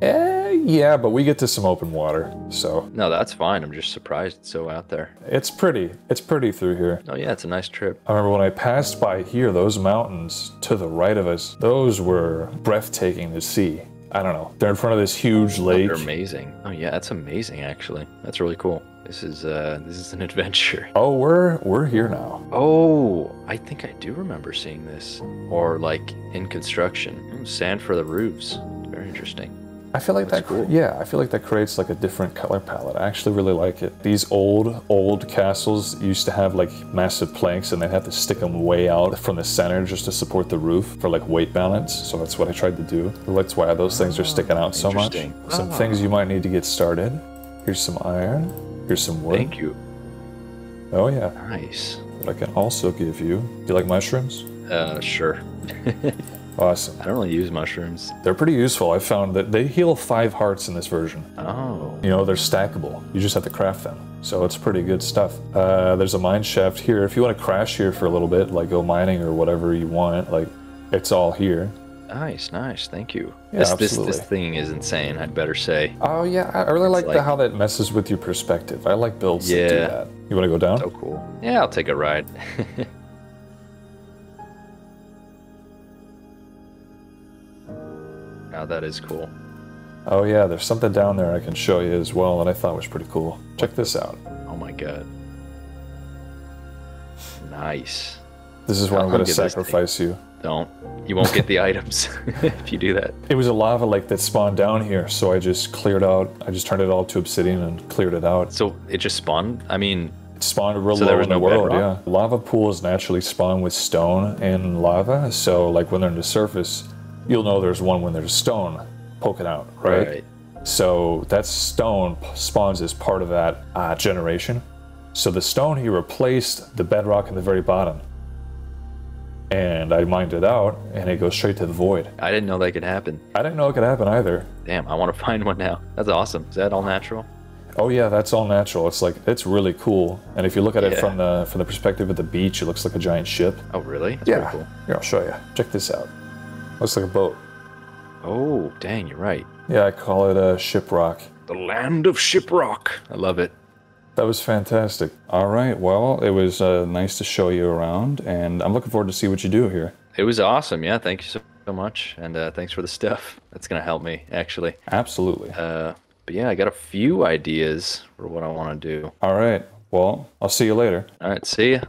eh, yeah, but we get to some open water, so No, that's fine. I'm just surprised it's so out there. it's pretty. It's pretty through here. Oh yeah, it's a nice trip. I remember when I passed by here, those mountains to the right of us, those were breathtaking to see. I don't know. They're in front of this huge lake. They're amazing. Oh yeah, that's amazing actually. That's really cool. This is uh this is an adventure. [LAUGHS] Oh, we're we're here now. Oh, I think I do remember seeing this. Or like in construction. Mm, sand for the roofs. Very interesting. I feel like That's that. cool. Yeah, I feel like that creates like a different color palette. I actually really like it. These old old castles used to have like massive planks, and they'd have to stick them way out from the center just to support the roof for like weight balance. So that's what I tried to do. That's why those things are sticking out so much. Some things you might need to get started. Here's some iron. Here's some wood. Thank you. Oh yeah. Nice. But I can also give you. Do you like mushrooms? Uh sure. [LAUGHS] Awesome. I don't really use mushrooms. They're pretty useful. I found that they heal five hearts in this version. Oh. You know, they're stackable. You just have to craft them. So it's pretty good stuff. Uh, there's a mine shaft here. If you want to crash here for a little bit, like go mining or whatever you want, like it's all here. Nice, nice. Thank you. Yeah, this, this this thing is insane, I'd better say. Oh yeah, I really like, the, like- how that messes with your perspective. I like builds that do Yeah. that. You want to go down? So cool. Yeah, I'll take a ride. Now [LAUGHS] oh, that is cool. Oh yeah, there's something down there I can show you as well that I thought was pretty cool. Check this out. Oh my god. Nice. This is where I'll I'm going to get this thing. sacrifice you. Don't. You won't get the [LAUGHS] items [LAUGHS] if you do that. It was a lava lake that spawned down here, so I just cleared out. I just turned it all to obsidian and cleared it out. So it just spawned? I mean, It spawned real So low in the world, bedrock? yeah. Lava pools naturally spawn with stone and lava, so like when they're in the surface, you'll know there's one when there's stone poking out, right? right. So that stone spawns as part of that uh, generation. So the stone he replaced the bedrock in the very bottom. And I mined it out, and it goes straight to the void. I didn't know that could happen. I didn't know it could happen either. Damn, I want to [LAUGHS] find one now. That's awesome. Is that all natural? Oh yeah, that's all natural. It's like it's really cool. And if you look at it from the from the perspective of the beach, it looks like a giant ship. Oh, really? That's yeah. cool. Here, I'll show you. Check this out. Looks like a boat. Oh, dang, you're right. Yeah, I call it a shiprock. The land of shiprock. I love it. That was fantastic. All right, well, it was uh, nice to show you around, and I'm looking forward to see what you do here. It was awesome. Yeah, thank you so, so much. And uh, thanks for the stuff. That's going to help me, actually. Absolutely. Uh, but yeah, I got a few ideas for what I want to do. All right, well, I'll see you later. All right, see ya.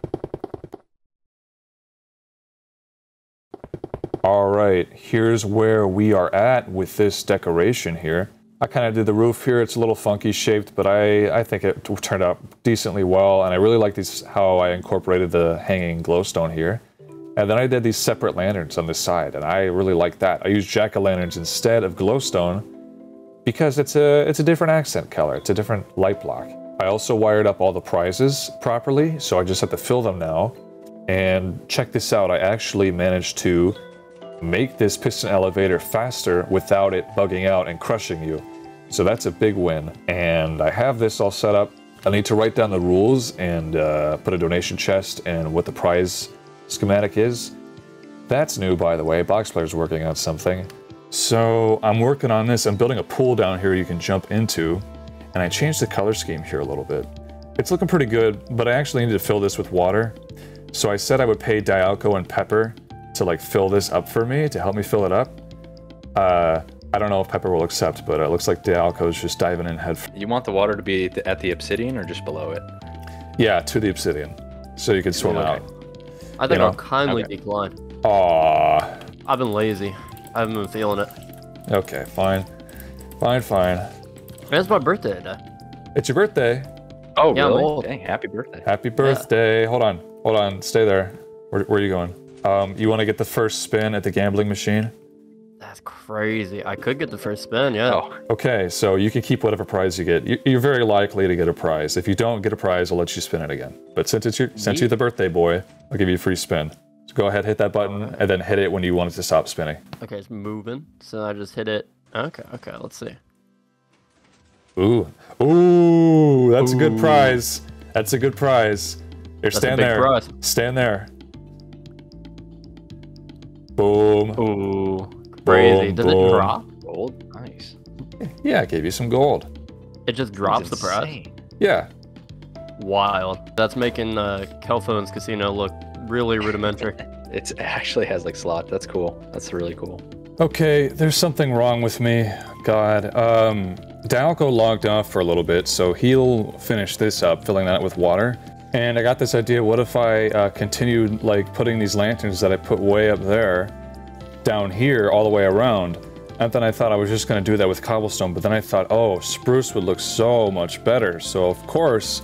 All right, here's where we are at with this decoration here. I kind of did the roof here. It's a little funky shaped, but I, I think it turned out decently well. And I really like these how I incorporated the hanging glowstone here. And then I did these separate lanterns on the side, and I really like that. I used jack-o'-lanterns instead of glowstone because it's a it's a different accent color. It's a different light block. I also wired up all the prizes properly, so I just have to fill them now. And check this out, I actually managed to make this piston elevator faster without it bugging out and crushing you. So that's a big win. And I have this all set up. I need to write down the rules and uh, put a donation chest and what the prize schematic is. That's new, by the way. Box Blair's working on something. So I'm working on this. I'm building a pool down here you can jump into. And I changed the color scheme here a little bit. It's looking pretty good, but I actually need to fill this with water. So I said I would pay Dialko and Pepper to like fill this up for me, to help me fill it up. Uh, I don't know if Pepper will accept, but it looks like Dialko is just diving in head. You want the water to be at the obsidian or just below it? Yeah, to the obsidian. So you can swim Okay. out. I think You I'll kindly Okay. decline. Aw, I've been lazy. I haven't been feeling it. Okay, fine. Fine, fine. And it's my birthday today. It's your birthday. Oh, Yeah, really? old. Dang, happy birthday. Happy birthday. Hold on. Hold on. Stay there. Where, where are you going? Um, you want to get the first spin at the gambling machine? That's crazy. I could get the first spin, yeah. Oh, Okay, so you can keep whatever prize you get. You- You're very likely to get a prize. If you don't get a prize, I'll let you spin it again. But since it's your, since you're the birthday boy, I'll give you a free spin. So go ahead, hit that button, and then hit it when you want it to stop spinning. Okay, it's moving. So I just hit it. Okay, okay, let's see. Ooh, ooh, that's a good prize. That's a good prize. Here, a stand there. prize. Stand there. Boom. Ooh, crazy. Boom, Does boom. it drop? gold. Nice. Yeah, I gave you some gold. It just drops the That's price? Yeah. Wild. That's making uh, Kellphone's casino look really rudimentary. [LAUGHS] It actually has like slots. That's cool. That's really cool. Okay, there's something wrong with me. God. Um, Dalco logged off for a little bit, so he'll finish this up, filling that with water. And I got this idea. What if I uh, continued like putting these lanterns that I put way up there down here all the way around? And then I thought I was just gonna do that with cobblestone, but then I thought, oh, spruce would look so much better. So of course,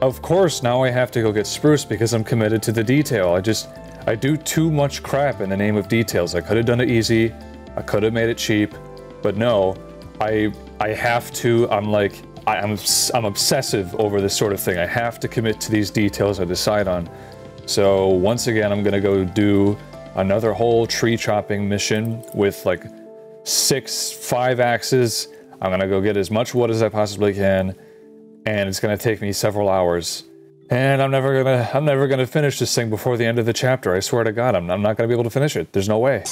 of course, now I have to go get spruce because I'm committed to the detail. I just, I do too much crap in the name of details. I could have done it easy. I could have made it cheap, but no, I, I have to. I'm like, I, I'm, I'm obsessive over this sort of thing. I have to commit to these details I decide on. So once again, I'm gonna go do another whole tree chopping mission with like six, five axes. I'm gonna go get as much wood as I possibly can, and it's gonna take me several hours. And I'm never gonna, I'm never gonna finish this thing before the end of the chapter. I swear to God, I'm, I'm not gonna be able to finish it. There's no way.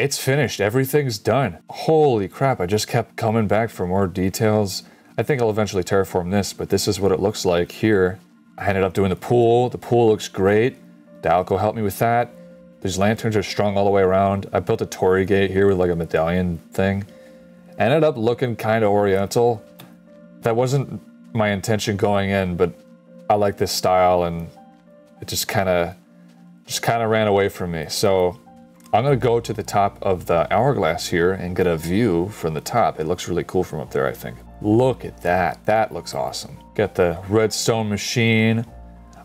It's finished. Everything's done. Holy crap, I just kept coming back for more details. I think I'll eventually terraform this, but this is what it looks like here. I ended up doing the pool. The pool looks great. Dalco helped me with that. These lanterns are strung all the way around. I built a torii gate here with like a medallion thing. Ended up looking kind of oriental. That wasn't my intention going in, but I like this style and it just kind of just kind of ran away from me. So I'm gonna go to the top of the hourglass here and get a view from the top. It looks really cool from up there, I think. Look at that. That looks awesome. Got the redstone machine.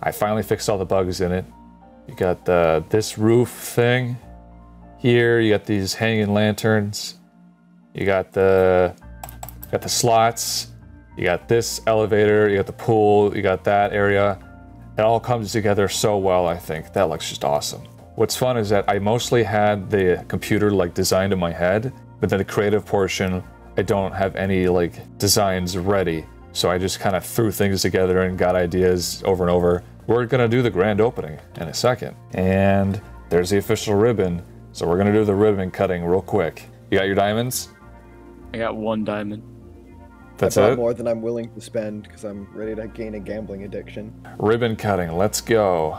I finally fixed all the bugs in it. You got the this roof thing here. You got these hanging lanterns. You got the got the slots. You got this elevator. You got the pool. You got that area. It all comes together so well. I think that looks just awesome. What's fun is that I mostly had the computer like designed in my head, but then the creative portion, I don't have any like designs ready. So I just kind of threw things together and got ideas over and over. We're gonna do the grand opening in a second. And there's the official ribbon. So we're gonna do the ribbon cutting real quick. You got your diamonds? I got one diamond. That's I bought it? more than I'm willing to spend because I'm ready to gain a gambling addiction. Ribbon cutting, let's go.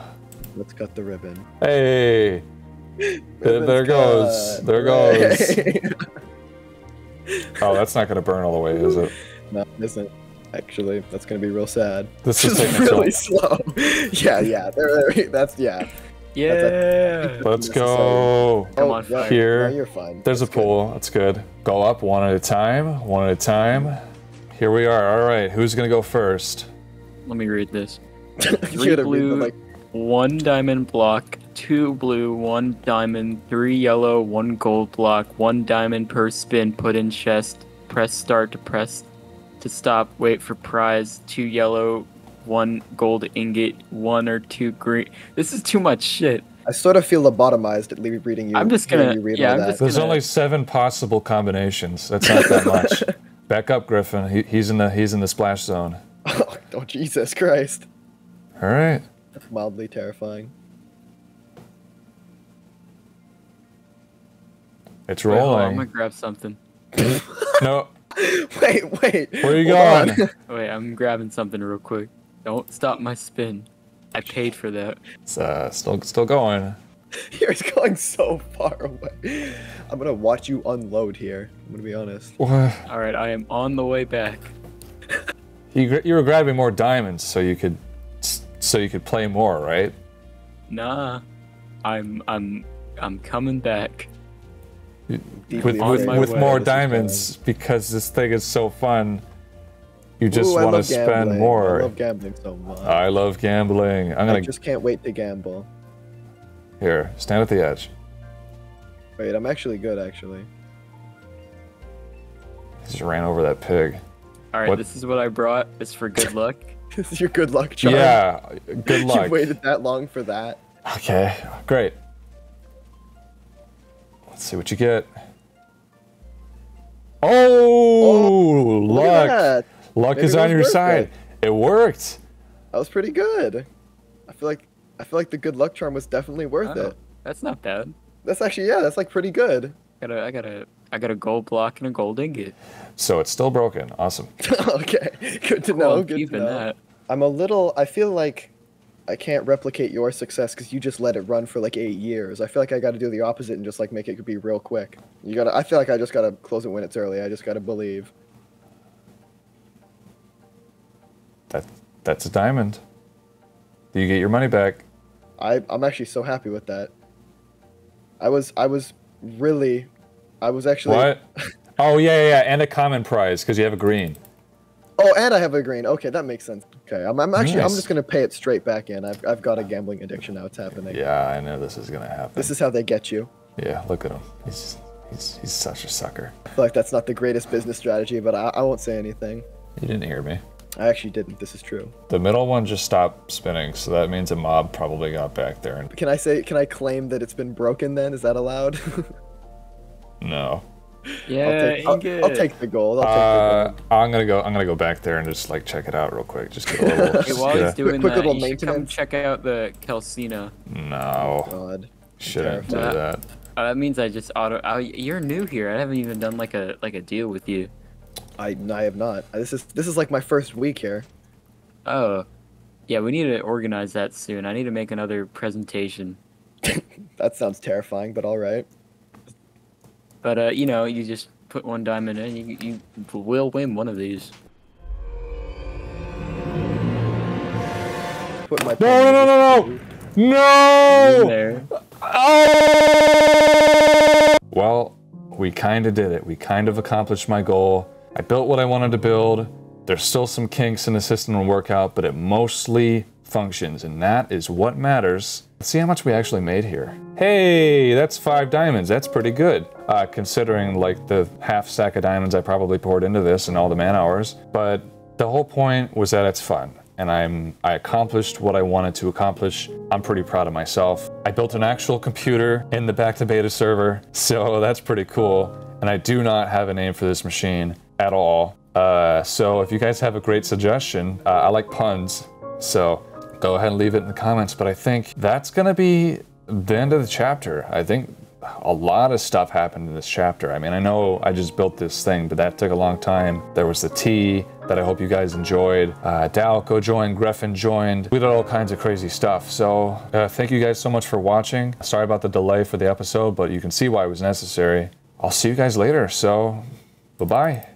Let's cut the ribbon. Hey! [LAUGHS] There, Ribbon's there goes. cut. There goes. [LAUGHS] Oh, that's not gonna burn all the way, is it? no, it isn't. Actually, that's gonna be real sad. This is This is taking so really slow. [LAUGHS] yeah, yeah. There, there- that's yeah. Yeah. Let's go. Come Oh, on, yeah. Here. No, you're fine. There's a That's good. pool. That's good. Go up one at a time. One at a time. Here we are. All right. Who's gonna go first? Let me read this. Three gotta read the, blue, like, one diamond block, two blue, one diamond, three yellow, one gold block, one diamond per spin put in chest, press start to press to stop, wait for prize, two yellow, one gold ingot, one or two green. This is too much shit. I sort of feel lobotomized at le- reading you. I'm just hearing gonna- you read yeah, all I'm that. just- There's gonna- only seven possible combinations. That's not that much. [LAUGHS] Back up, Griffin. He, he's in the he's in the splash zone. [LAUGHS] oh Jesus Christ! All right. That's [LAUGHS] mildly terrifying. It's Wait, on, I'm gonna grab something. [LAUGHS] no, [LAUGHS] wait, wait. where are you hold going? on. Wait, I'm grabbing something real quick. Don't stop my spin. I paid for that. It's uh, still still going. You're going so far away. I'm gonna watch you unload here. I'm gonna be honest. What? All right, I am on the way back. You you were grabbing more diamonds so you could so you could play more, right? Nah, I'm I'm I'm coming back. Deeply With with, with way. more This is diamonds because this thing is so fun. You just want to spend gambling. more. I love gambling so much. I love gambling. I'm gonna just can't wait to gamble. here stand at the edge. Wait, I'm actually good actually. Just ran over that pig. All right, What- this is what I brought. It's for good luck. This is your good luck charm. Yeah, good luck. [LAUGHS] You luck. waited that long for that. Okay, great. Let's see what you get. Oh, oh Look at luck! Luck Maybe is on your side. it. It worked. That was pretty good. I feel like I feel like the good luck charm was definitely worth Oh, it. That's not bad. That's actually yeah, that's like pretty good. I got a I got a I got a gold block and a gold ingot. So it's still broken. Awesome. [LAUGHS] okay, good to Cool, know. I'm Good to know. that. I'm a little. I feel like I can't replicate your success because you just let it run for like eight years. I feel like I got to do the opposite and just like make it be real quick. You gotta. I feel like I just gotta close it when it's early. I just gotta believe. That that's a diamond. Do you get your money back? I I'm actually so happy with that. I was I was really, I was actually. What? Oh yeah, yeah, yeah, and a common prize because you have a green. Oh, and I have a green. Okay, that makes sense. Okay, I'm, I'm actually I'm just gonna pay it straight back in. I've I've got a gambling addiction now. It's happening. Yeah, I know this is gonna happen. This is how they get you. Yeah, look at him. He's he's he's such a sucker. I feel like that's not the greatest business strategy, but I, I won't say anything. You didn't hear me. I actually didn't. This is true. The middle one just stopped spinning, so that means a mob probably got back there. And Can I say? Can I claim that it's been broken? Then is that allowed? [LAUGHS] no. Yeah, I'll, take, I'll. I'll take the gold. I'll take Uh, the gold. I'm gonna go. I'm gonna go back there and just like check it out real quick. Just get a little. [LAUGHS] Hey, just while get he's a- doing quick that, little you should come check out the Kelsina. no, God. shouldn't do terrified. that. Uh, that means I just auto. Oh, you're new here. I haven't even done like a like a deal with you. I I have not. This is this is like my first week here. Oh, yeah. We need to organize that soon. I need to make another presentation. [LAUGHS] That sounds terrifying, but all right. But uh, you know, you just put one diamond in, you you will win one of these. Put my No, no, no, no, no, no! There. Well, we kind of did it. We kind of accomplished my goal. I built what I wanted to build. There's still some kinks in the system to work out, but it mostly functions, and that is what matters. Let's see how much we actually made here. Hey, that's five diamonds. That's pretty good, uh, considering like the half stack of diamonds I probably poured into this and all the man hours. But the whole point was that it's fun and I'm I accomplished what I wanted to accomplish. I'm pretty proud of myself. I built an actual computer in the back to beta server, [LAUGHS] so that's pretty cool. And I do not have a name for this machine at all. Uh, so if you guys have a great suggestion, uh, I like puns, so go ahead and leave it in the comments. But I think that's gonna be the end of the chapter. I think a lot of stuff happened in this chapter. I mean, I know I just built this thing, but that took a long time. There was the tea that I hope you guys enjoyed. Uh, Dalco joined, Greffin joined. We did all kinds of crazy stuff. So uh, thank you guys so much for watching. Sorry about the delay for the episode, but you can see why it was necessary. I'll see you guys later. So bye bye.